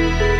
Música